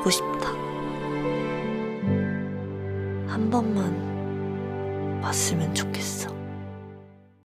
보고 싶다. 한 번만 봤으면 좋겠어.